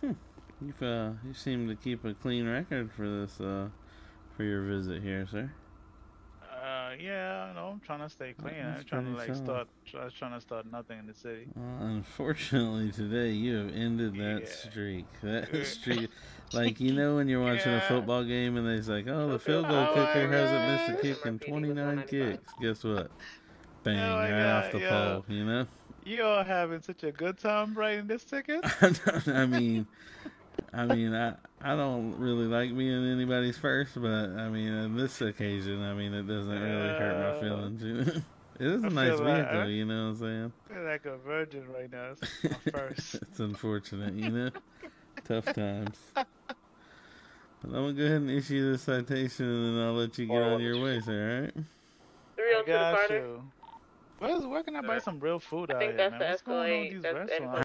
Hmm. You've, uh, you seem to keep a clean record for this, uh, for your visit here, sir. Uh, yeah, I know. I'm trying to stay clean. That's I'm trying to like solid. start. I was trying to start nothing in the city. Well, unfortunately, today you have ended that Yeah. streak. That streak, like you know, when you're watching a football game and they's like, "Oh, the field goal Oh kicker hasn't missed a kick in 29 kicks." Guess what? Bang, Oh my right off the yeah. pole. You know. You all having such a good time writing this ticket? I mean, I mean, I I don't really like being anybody's first, but I mean, on this occasion, I mean, it doesn't really hurt my feelings. You know? It is a I nice feel like- I- you know what I'm saying? I feel like a virgin right now. It's first. it's unfortunate, you know. Tough times. But I'm gonna go ahead and issue the citation, and then I'll let you get Or on your you- way, sir. All right? Three on to the got Where's, where can I buy some real food I out think here, that's man? the What's going on with Escalade. these That's restaurants?